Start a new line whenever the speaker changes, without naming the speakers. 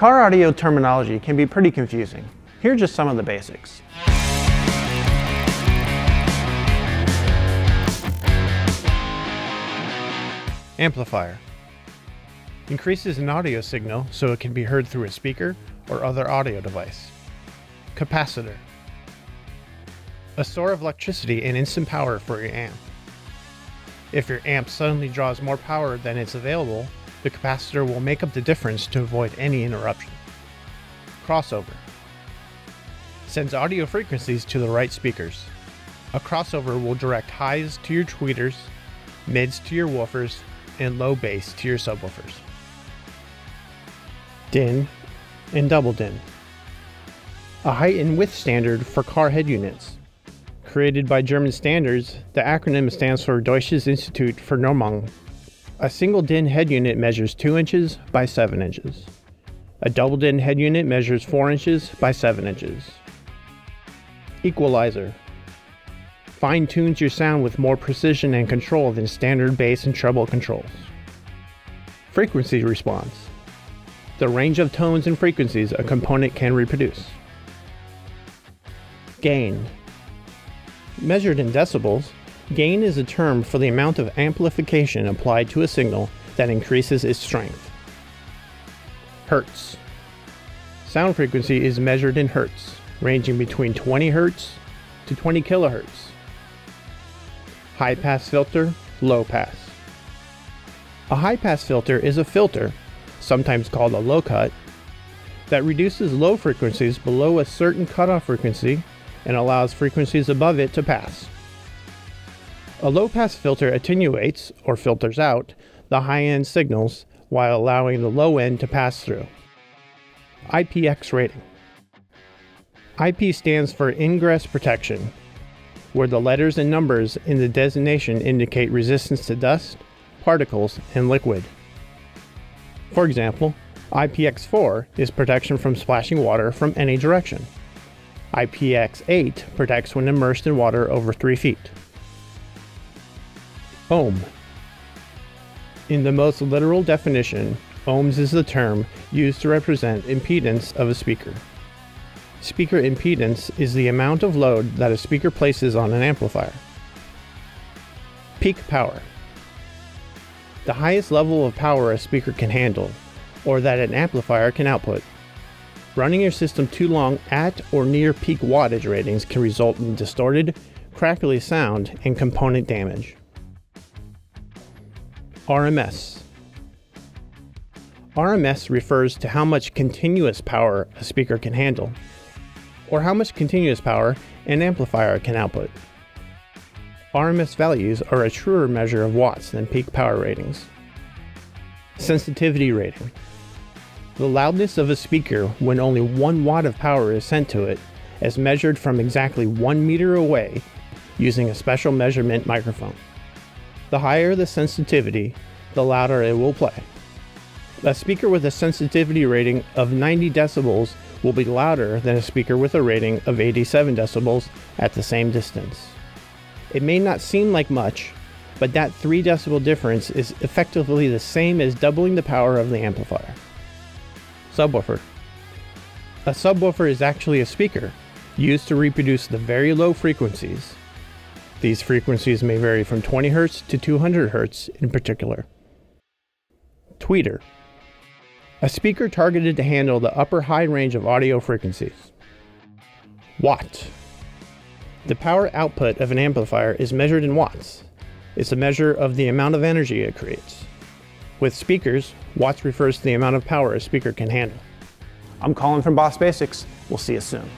Car audio terminology can be pretty confusing. Here are just some of the basics.
Amplifier. Increases an audio signal so it can be heard through a speaker or other audio device. Capacitor. A store of electricity and instant power for your amp. If your amp suddenly draws more power than it's available, the capacitor will make up the difference to avoid any interruption. Crossover. Sends audio frequencies to the right speakers. A crossover will direct highs to your tweeters, mids to your woofers, and low bass to your subwoofers. DIN and double DIN. A height and width standard for car head units. Created by German Standards, the acronym stands for Deutsches Institut für Normung. A single DIN head unit measures 2 inches by 7 inches. A double DIN head unit measures 4 inches by 7 inches. Equalizer. Fine tunes your sound with more precision and control than standard bass and treble controls. Frequency response. The range of tones and frequencies a component can reproduce. Gain. Measured in decibels, gain is a term for the amount of amplification applied to a signal that increases its strength. Hertz. Sound frequency is measured in hertz, ranging between 20 hertz to 20 kilohertz. High pass filter, low pass. A high pass filter is a filter, sometimes called a low cut, that reduces low frequencies below a certain cutoff frequency and allows frequencies above it to pass. A low pass filter attenuates, or filters out, the high end signals while allowing the low end to pass through. IPX rating. IP stands for Ingress Protection, where the letters and numbers in the designation indicate resistance to dust, particles, and liquid. For example, IPX4 is protection from splashing water from any direction. IPX8 protects when immersed in water over 3 feet. Ohm. In the most literal definition, ohms is the term used to represent impedance of a speaker. Speaker impedance is the amount of load that a speaker places on an amplifier. Peak power. The highest level of power a speaker can handle, or that an amplifier can output. Running your system too long at or near peak wattage ratings can result in distorted, crackly sound and component damage. RMS RMS refers to how much continuous power a speaker can handle, or how much continuous power an amplifier can output. RMS values are a truer measure of watts than peak power ratings. Sensitivity rating. The loudness of a speaker when only 1 watt of power is sent to it, as measured from exactly 1 meter away using a special measurement microphone. The higher the sensitivity, the louder it will play. A speaker with a sensitivity rating of 90 decibels will be louder than a speaker with a rating of 87 decibels at the same distance. It may not seem like much, but that 3 decibel difference is effectively the same as doubling the power of the amplifier. Subwoofer. A subwoofer is actually a speaker used to reproduce the very low frequencies. These frequencies may vary from 20 Hz to 200 Hz in particular. Tweeter. A speaker targeted to handle the upper high range of audio frequencies. Watt. The power output of an amplifier is measured in watts. It's a measure of the amount of energy it creates. With speakers, watts refers to the amount of power a speaker can handle.
I'm Colin from Boss Basics. We'll see you soon.